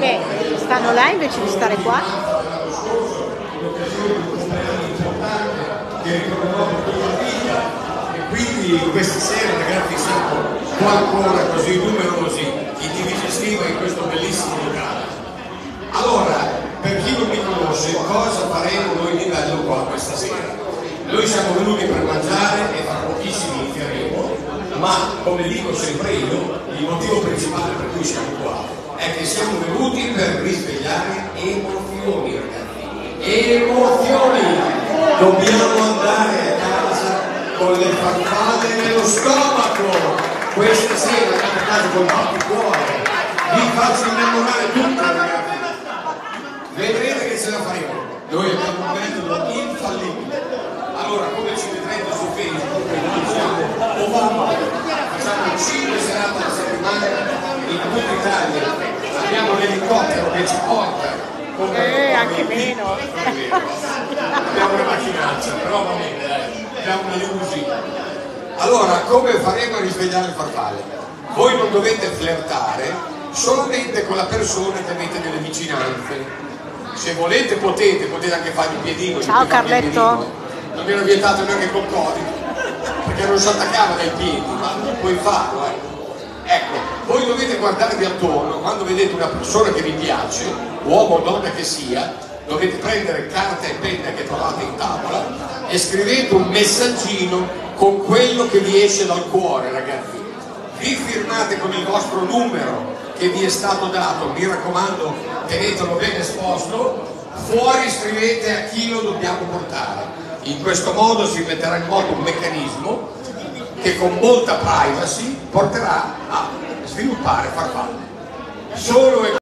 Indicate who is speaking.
Speaker 1: che stanno là invece di stare qua.
Speaker 2: Quindi questa sera ragazzi siamo qua ancora così numerosi in Divigestiva in questo bellissimo locale. Allora, per chi non mi conosce, cosa faremo noi di bello qua questa sera? Noi siamo venuti per mangiare e fra pochissimi iniziaremo, ma come dico sempre io, il motivo principale per cui siamo qua è che siamo venuti per risvegliare emozioni, ragazzi. Emozioni! Dobbiamo andare a casa con le farfalle nello stomaco! Questa sera andiamo a casa con il cuore! Vi faccio innamorare tutto, ragazzi! Vedrete che ce la faremo! Noi abbiamo un metodo infallibile. Allora, come ci vedrete su Facebook, noi siamo ovunque, facciamo 5 serate alla settimana in tutta Italia. Abbiamo l'elicottero che ci porta. con
Speaker 1: Eh, anche meno.
Speaker 2: Abbiamo una macchinaccia, però va bene, dai. Abbiamo una limousina. Allora, come faremo a risvegliare il farfalle? Voi non dovete flirtare solamente con la persona che avete nelle vicinanze. Se volete potete, potete anche fare il piedino.
Speaker 1: Ciao, Carletto.
Speaker 2: Non mi hanno vietato neanche col Covid, perché non si attaccava dai piedi, ma puoi farlo, ecco. Guardarvi attorno, quando vedete una persona che vi piace, uomo o donna che sia, dovete prendere carta e penna che trovate in tavola e scrivete un messaggino con quello che vi esce dal cuore, ragazzi. Vi firmate con il vostro numero che vi è stato dato, mi raccomando, tenetelo ben esposto, fuori scrivete a chi lo dobbiamo portare. In questo modo si metterà in moto un meccanismo che con molta privacy porterà a sviluppare farfalle. Solo e